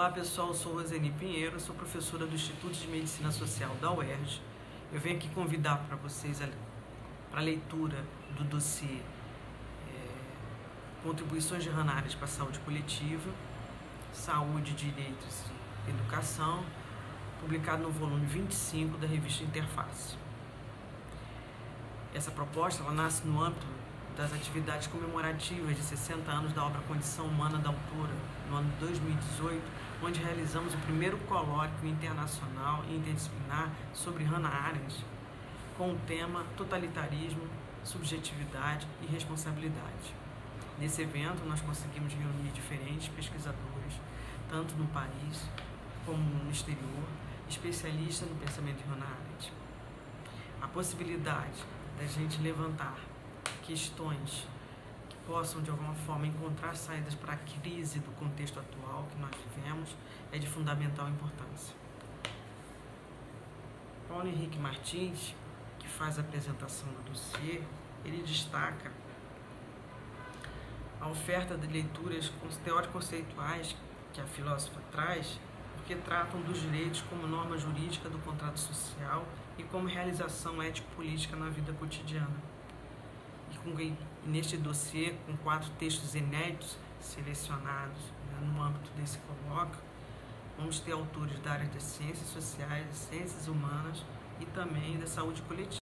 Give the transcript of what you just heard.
Olá pessoal, sou Roseni Pinheiro, sou professora do Instituto de Medicina Social da UERJ. Eu venho aqui convidar para vocês para a leitura do dossiê é, Contribuições de Hannah Arendt para a Saúde Coletiva, Saúde, Direitos e Educação, publicado no volume 25 da revista Interface. Essa proposta ela nasce no âmbito das atividades comemorativas de 60 anos da obra Condição Humana da Autora, no ano de 2018, onde realizamos o primeiro colóquio internacional e interdisciplinar sobre Hannah Arendt, com o tema Totalitarismo, Subjetividade e Responsabilidade. Nesse evento, nós conseguimos reunir diferentes pesquisadores, tanto no país como no exterior, especialistas no pensamento de Hannah Arendt. A possibilidade da gente levantar questões que possam de alguma forma encontrar saídas para a crise do contexto atual que nós vivemos é de fundamental importância. Paulo Henrique Martins, que faz a apresentação do dossiê, ele destaca a oferta de leituras teóricos conceituais que a filósofa traz, porque tratam dos direitos como norma jurídica do contrato social e como realização ético-política na vida cotidiana e com, neste dossiê, com quatro textos inéditos selecionados né, no âmbito desse colóquio, vamos ter autores da área das ciências sociais, das ciências humanas e também da saúde coletiva.